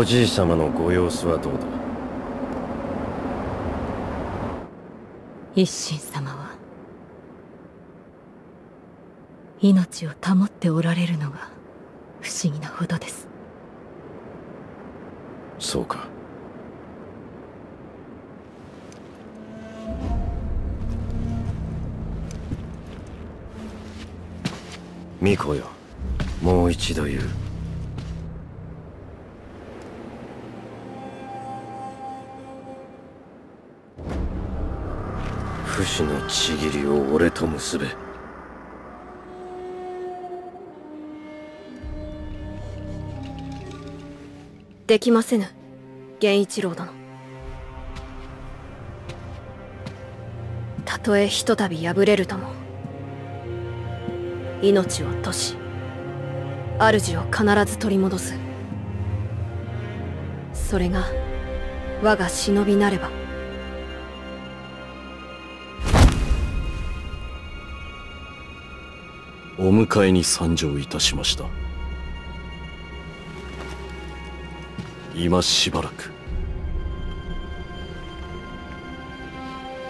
おじい様のご様子はどうだ？一心様は命を保っておられるのが不思議なほどです。そうか。巫女よ。もう一度言う不死のちぎりを俺と結べ。できませぬ。源一郎殿。たとえひとたび敗れるとも。命を落とし主を必ず取り戻す。それが我が忍びなれば。お迎えに参上いたしました。今しばらく。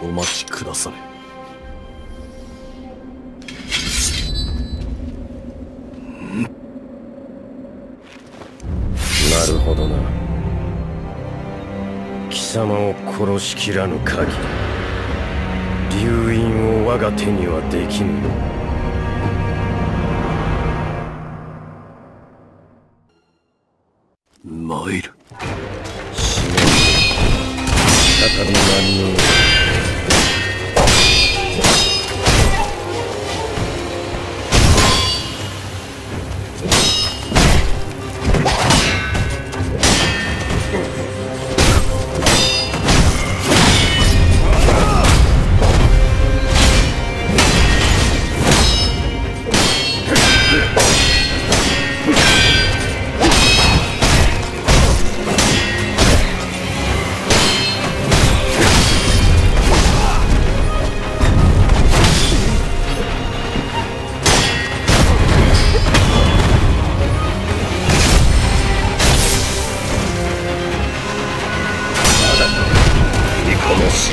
お待ちくだされ。なるほどな。貴様を殺しきらぬ限り流院を我が手にはできぬ。参る。死ね再び何を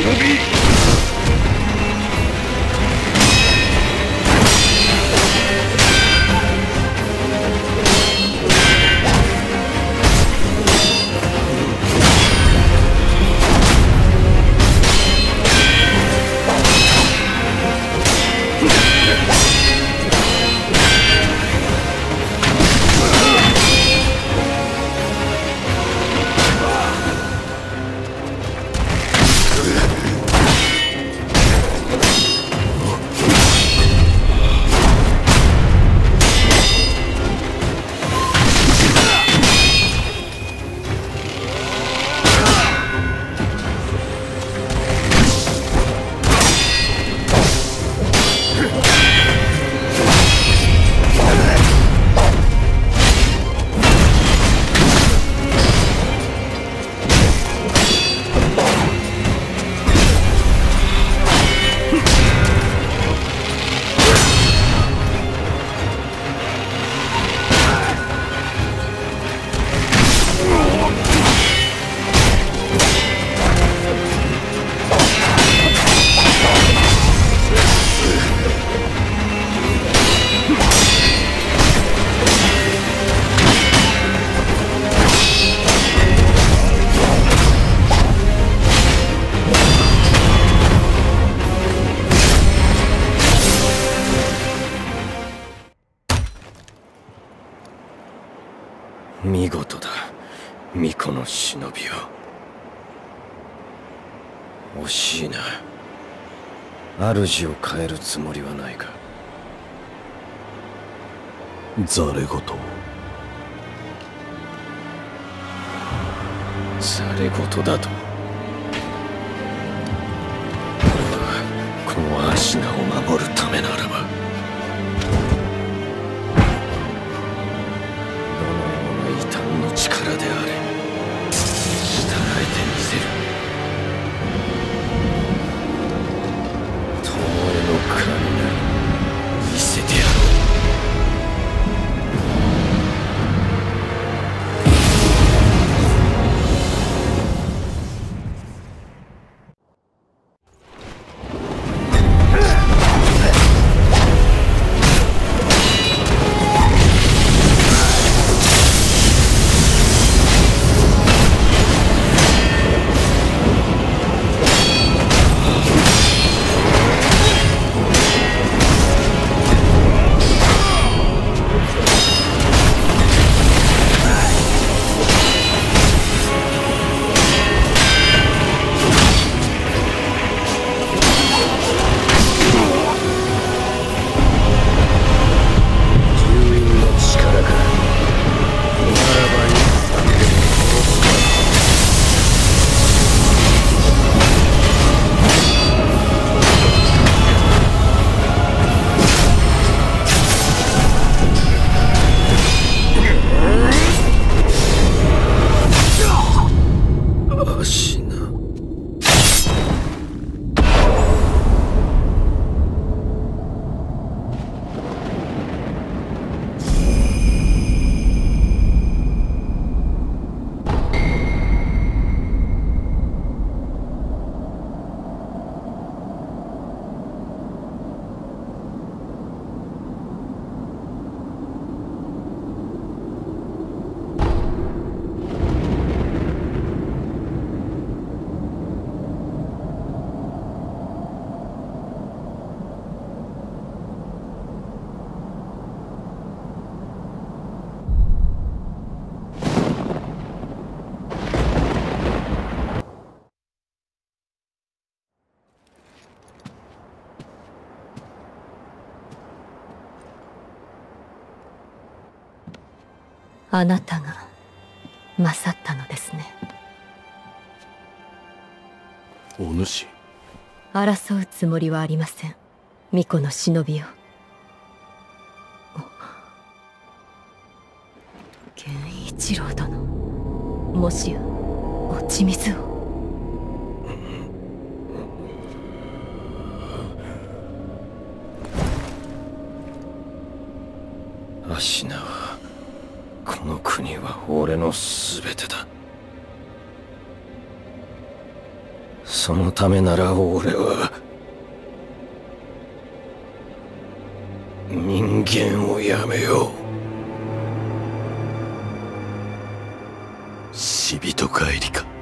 この巫女の忍びを。惜しいな。主を変えるつもりはないか。ざれ言ざれ言だと。俺はこのアシナを守るためならば。どのような異端の力であれあなたが勝ったのですね。お主。争うつもりはありません。巫女の忍びよ源一郎殿。もしや落ち水を。アシナはこの国はの全てだ。そのためなら俺は人間をやめよう。死人帰りか。